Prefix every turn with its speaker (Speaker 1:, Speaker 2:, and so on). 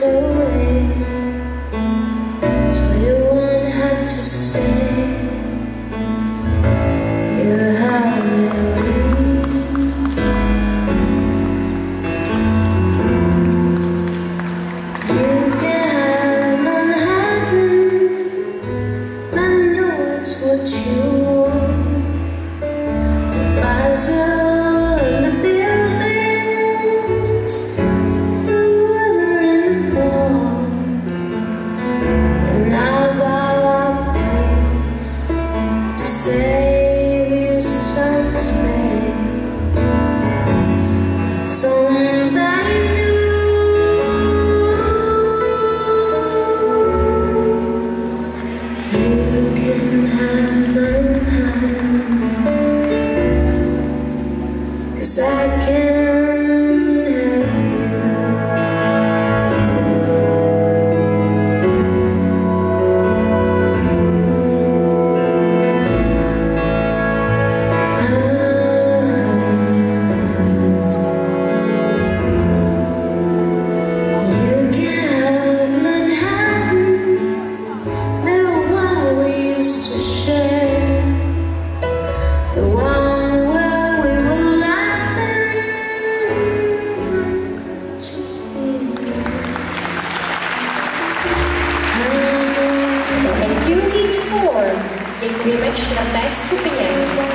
Speaker 1: to
Speaker 2: Four in women should have less to be able